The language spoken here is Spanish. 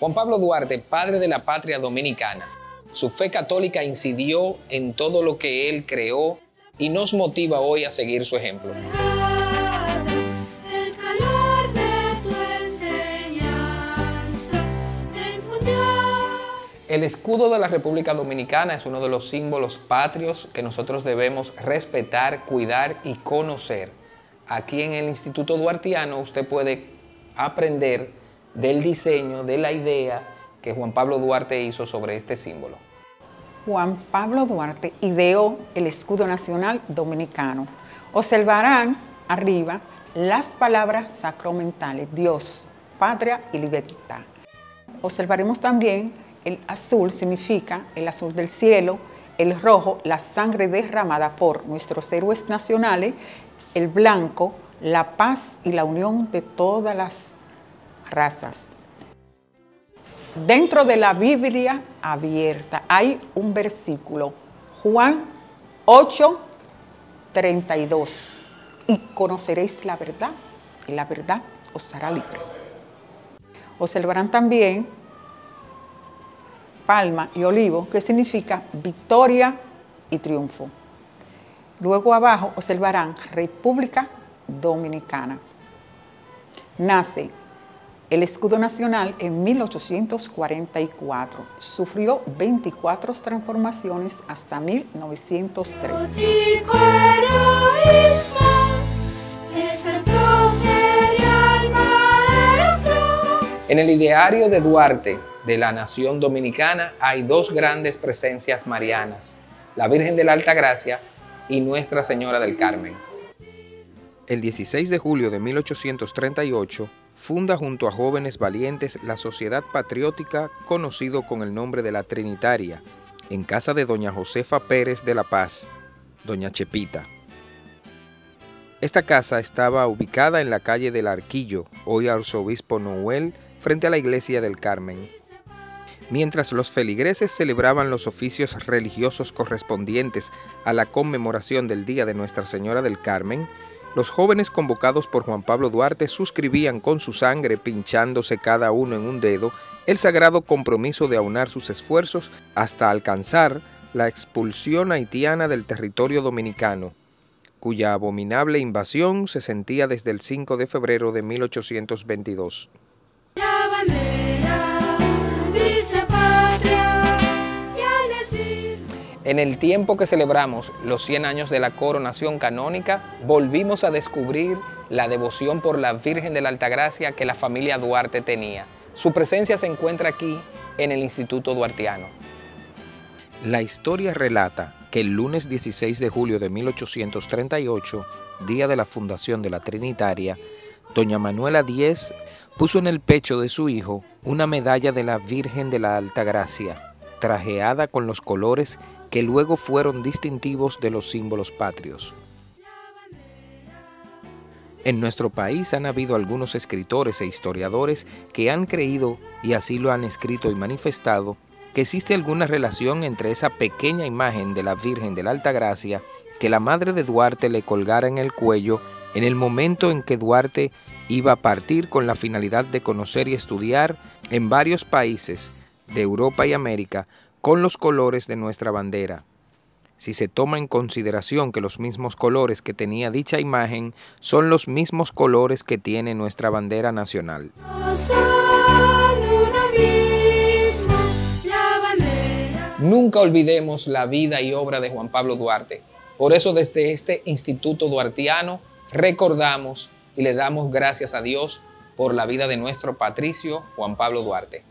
Juan Pablo Duarte, padre de la patria dominicana, su fe católica incidió en todo lo que él creó y nos motiva hoy a seguir su ejemplo. El escudo de la República Dominicana es uno de los símbolos patrios que nosotros debemos respetar, cuidar y conocer. Aquí en el Instituto Duartiano usted puede aprender del diseño, de la idea que Juan Pablo Duarte hizo sobre este símbolo. Juan Pablo Duarte ideó el escudo nacional dominicano. Observarán arriba las palabras sacramentales, Dios, patria y libertad. Observaremos también el azul significa el azul del cielo, el rojo la sangre derramada por nuestros héroes nacionales, el blanco la paz y la unión de todas las razas. Dentro de la Biblia abierta hay un versículo, Juan 8, 32. Y conoceréis la verdad, y la verdad os hará libre. Observarán también palma y olivo, que significa victoria y triunfo. Luego abajo observarán República Dominicana. Nace el escudo nacional en 1844 sufrió 24 transformaciones hasta 1903. Gótico heroísmo es el prócer y al maestro. En el ideario de Duarte de la Nación Dominicana hay dos grandes presencias marianas, la Virgen de la Alta Gracia y Nuestra Señora del Carmen. El 16 de julio de 1838 funda junto a jóvenes valientes la Sociedad Patriótica conocido con el nombre de la Trinitaria, en casa de doña Josefa Pérez de la Paz, doña Chepita. Esta casa estaba ubicada en la calle del Arquillo, hoy Arzobispo Noel, frente a la iglesia del Carmen. Mientras los feligreses celebraban los oficios religiosos correspondientes a la conmemoración del Día de Nuestra Señora del Carmen, los jóvenes convocados por Juan Pablo Duarte suscribían con su sangre, pinchándose cada uno en un dedo, el sagrado compromiso de aunar sus esfuerzos hasta alcanzar la expulsión haitiana del territorio dominicano, cuya abominable invasión se sentía desde el 5 de febrero de 1822. En el tiempo que celebramos los 100 años de la coronación canónica, volvimos a descubrir la devoción por la Virgen de la Altagracia que la familia Duarte tenía. Su presencia se encuentra aquí en el Instituto Duartiano. La historia relata que el lunes 16 de julio de 1838, día de la fundación de la Trinitaria, doña Manuela Díez puso en el pecho de su hijo una medalla de la Virgen de la Altagracia, trajeada con los colores que luego fueron distintivos de los símbolos patrios. En nuestro país han habido algunos escritores e historiadores que han creído, y así lo han escrito y manifestado, que existe alguna relación entre esa pequeña imagen de la Virgen de la Altagracia que la madre de Duarte le colgara en el cuello en el momento en que Duarte iba a partir con la finalidad de conocer y estudiar en varios países de Europa y América con los colores de nuestra bandera. Si se toma en consideración que los mismos colores que tenía dicha imagen son los mismos colores que tiene nuestra bandera nacional. Nunca olvidemos la vida y obra de Juan Pablo Duarte. Por eso desde este Instituto Duartiano recordamos y le damos gracias a Dios por la vida de nuestro patricio Juan Pablo Duarte.